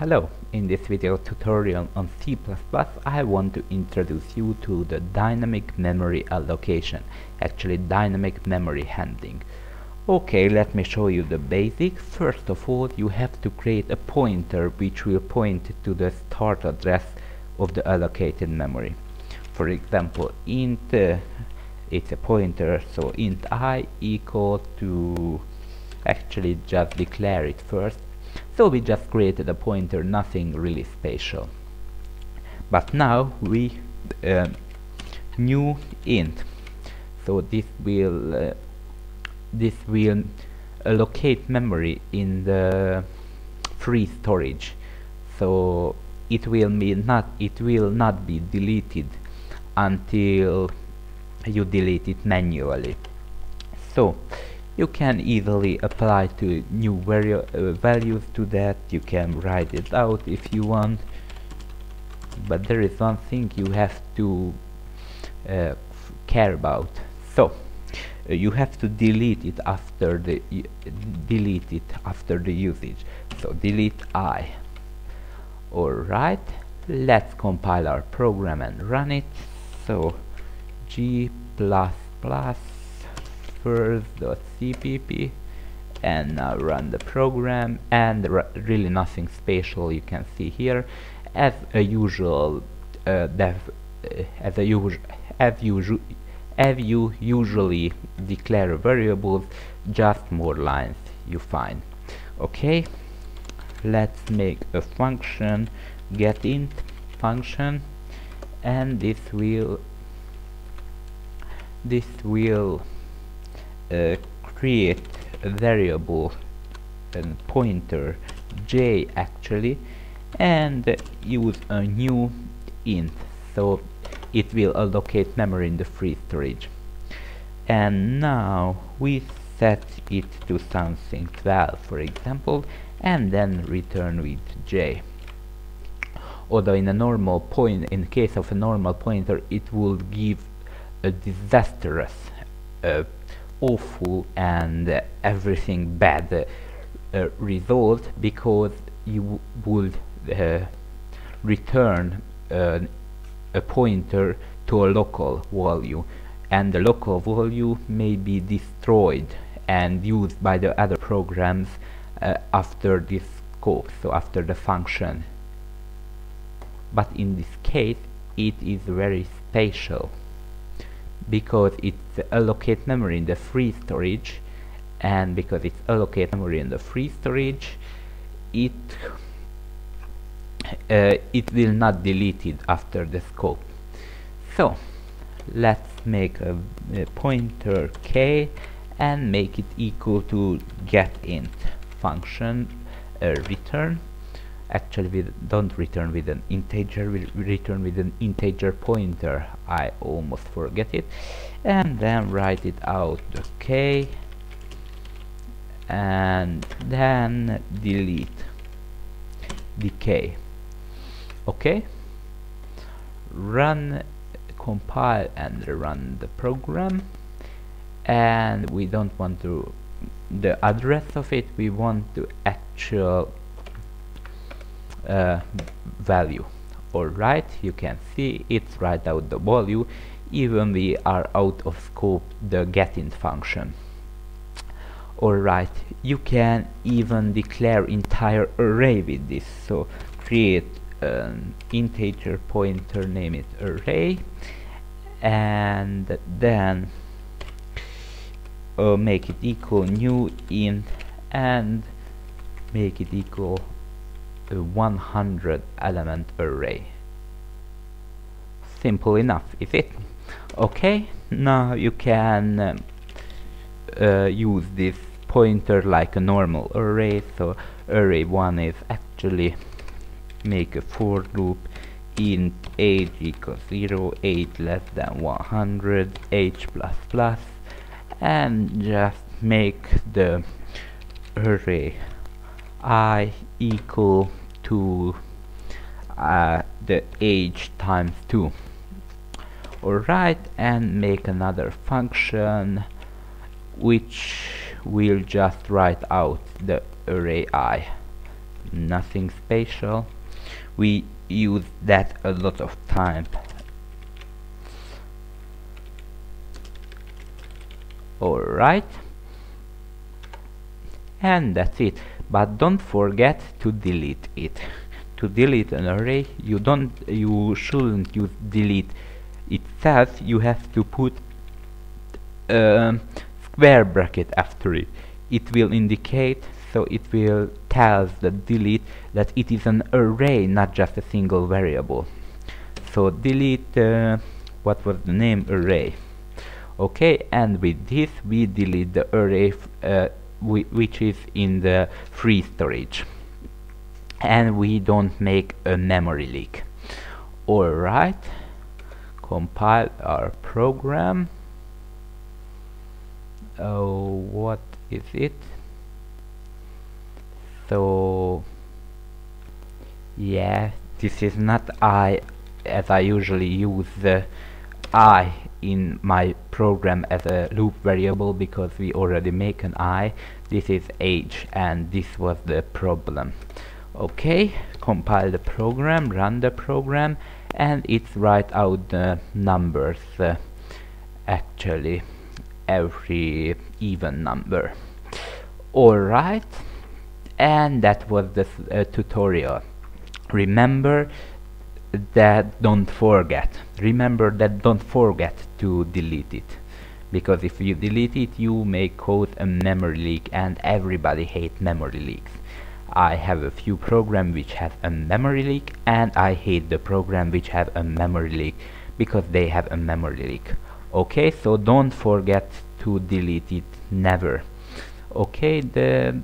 Hello, in this video tutorial on C++ I want to introduce you to the dynamic memory allocation, actually dynamic memory handling. Okay, let me show you the basics. First of all, you have to create a pointer which will point to the start address of the allocated memory. For example, int uh, it's a pointer, so int i equal to actually just declare it first so we just created a pointer, nothing really special. But now we uh, new int. So this will uh, this will allocate memory in the free storage. So it will be not it will not be deleted until you delete it manually. So you can easily apply to new uh, values to that. You can write it out if you want. But there is one thing you have to uh, care about. So uh, you have to delete it after the delete it after the usage. So delete i. Alright let's compile our program and run it. So g plus plus first.cpp and now run the program and really nothing special you can see here. As a usual uh, uh, as a usual as usual as you usually declare variables just more lines you find. Okay let's make a function getInt function and this will this will uh, create a variable and pointer j actually and use a new int. So it will allocate memory in the free storage. And now we set it to something 12 for example and then return with j. Although in a normal point in case of a normal pointer it would give a disastrous uh, awful and uh, everything bad uh, result because you would uh, return a pointer to a local value and the local value may be destroyed and used by the other programs uh, after this scope, so after the function. But in this case, it is very special because it's allocate memory in the free storage and because it's allocate memory in the free storage it uh, it will not delete it after the scope. So let's make a, a, pointer k and make it equal to getInt function uh, return actually we don't return with an integer we return with an integer pointer. I almost forget it. And then write it out okay? And then delete. Decay. Okay? Run compile and run the program. And we don't want to the address of it we want to actual uh, value. Alright you can see it's write out the value even we are out of scope the getInt function. Alright you can even declare entire array with this. So create an integer pointer name it array and then uh, make it equal new int and make it equal 100 element array simple enough is it? Okay now you can um, uh, use this pointer like a normal array. So array 1 is actually make a for loop int age equals 0 age less than 100 age plus plus and just make the array i equal to uh, the age times 2 alright and make another function which will just write out the array i. Nothing special. We use that a lot of time. Alright and that's it. But don't forget to delete it. To delete an array you don't you shouldn't use delete. Itself you have to put a square bracket after it. It will indicate so it will tell the delete that it is an array not just a single variable. So delete uh, what was the name? Array. Okay and with this we delete the array uh, which is in the free storage. And we don't make a memory leak. Alright. Compile our program. Oh what is it? So yeah this is not I as I usually use the I in my program as a loop variable because we already make an I. This is age and this was the problem. Okay compile the program run the program and it's write out the numbers uh, actually every even number. Alright and that was the uh, tutorial. Remember that don't forget. Remember that don't forget to delete it. Because if you delete it you may cause a memory leak and everybody hates memory leaks. I have a few program which have a memory leak and I hate the program which have a memory leak because they have a memory leak. Okay so don't forget to delete it. Never. Okay the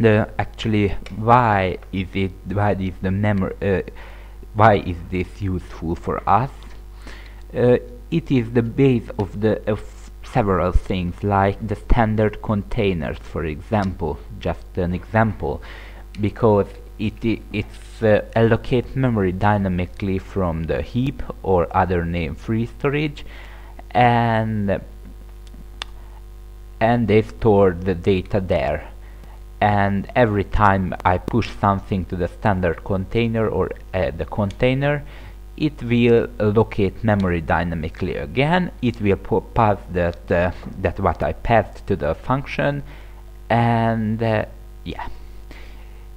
the actually why is it why is the memory uh, why is this useful for us? Uh, it is the base of the of several things like the standard containers for example just an example because it it's uh, allocate memory dynamically from the heap or other name free storage and and they store the data there and every time I push something to the standard container or uh, the container it will locate memory dynamically again. It will pass that uh, that what I passed to the function. And uh, yeah.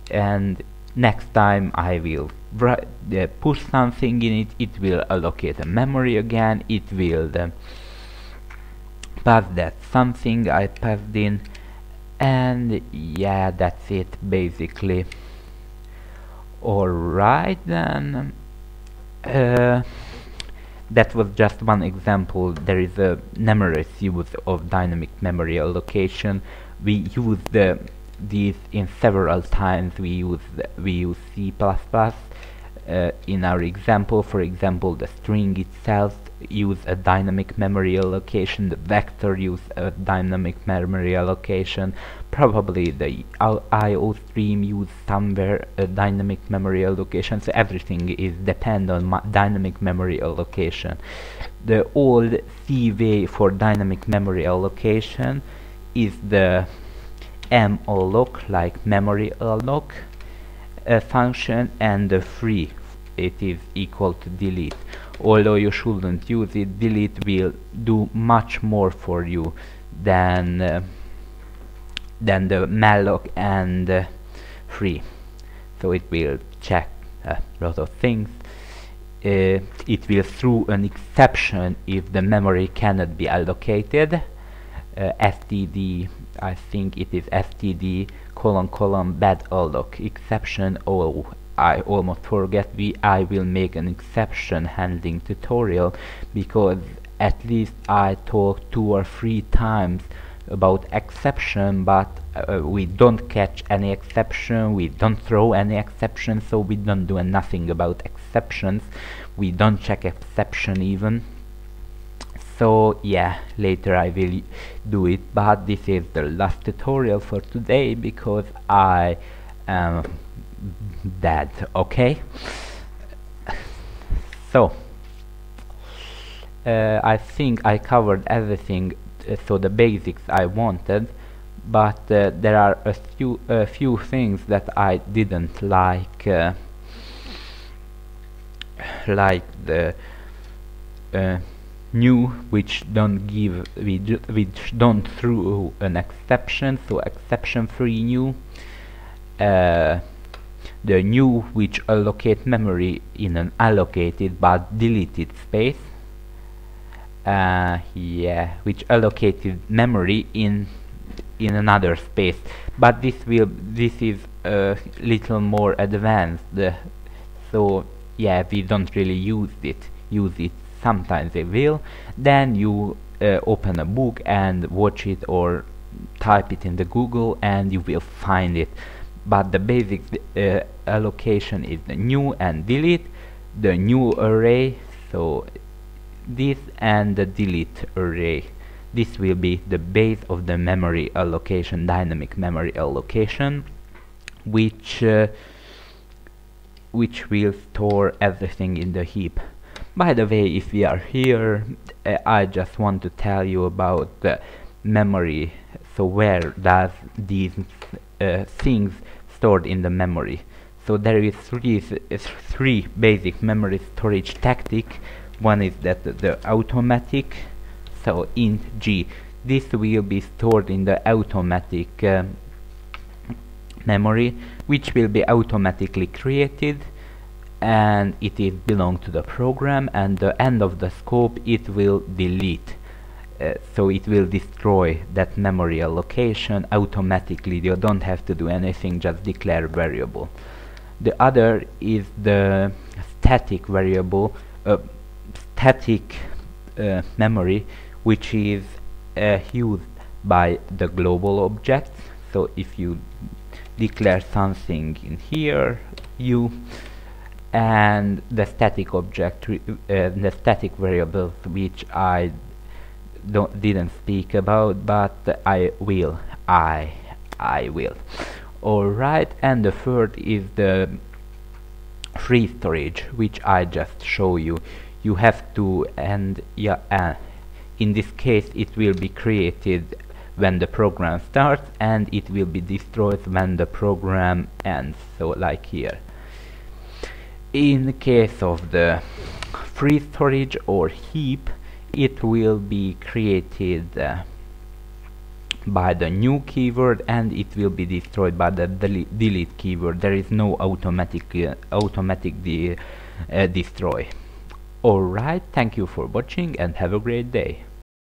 And next time I will uh, push something in it it will allocate a memory again. It will uh, pass that something I passed in and yeah that's it basically. Alright then. Uh, that was just one example. There is a numerous use of dynamic memory allocation. We use the these in several times. We use we use C++ uh, in our example. For example the string itself use a dynamic memory allocation, the vector use a dynamic memory allocation, probably the IO stream use somewhere a dynamic memory allocation, so everything is depend on dynamic memory allocation. The old C way for dynamic memory allocation is the malloc, like memory alloc function, and the free, it is equal to delete although you shouldn't use it delete will do much more for you than uh, than the malloc and uh, free. So it will check a lot of things. Uh, it will throw an exception if the memory cannot be allocated uh, std I think it is std colon colon bad alloc exception oh I almost forget we I will make an exception handling tutorial because at least I talked two or three times about exception but uh, we don't catch any exception we don't throw any exception so we don't do nothing about exceptions. We don't check exception even. So yeah later I will do it but this is the last tutorial for today because I um, that okay? So uh, I think I covered everything uh, so the basics I wanted but uh, there are a few a few things that I didn't like uh, like the uh, new which don't give which don't throw an exception so exception free new uh, the new which allocate memory in an allocated but deleted space. Uh, yeah which allocated memory in in another space. But this will this is a little more advanced. Uh, so yeah we don't really use it use it sometimes they will. Then you uh, open a book and watch it or type it in the Google and you will find it but the basic uh, allocation is the new and delete the new array so this and the delete array. This will be the base of the memory allocation dynamic memory allocation which uh, which will store everything in the heap. By the way if we are here uh, I just want to tell you about the memory. So where does these uh, things stored in the memory. So there is three three basic memory storage tactic. One is that the automatic so int g. This will be stored in the automatic uh, memory which will be automatically created and it is belong to the program and the end of the scope it will delete uh, so it will destroy that memory allocation automatically. You don't have to do anything just declare variable. The other is the static variable uh, static uh, memory which is uh, used by the global object so if you declare something in here you and the static object uh, the static variables which I don't didn't speak about but I will I I will. Alright and the third is the free storage which I just show you. You have to and yeah uh, in this case it will be created when the program starts and it will be destroyed when the program ends so like here. In case of the free storage or heap it will be created uh, by the new keyword and it will be destroyed by the delete, delete keyword. There is no automatic uh, automatic de uh, destroy. Alright thank you for watching and have a great day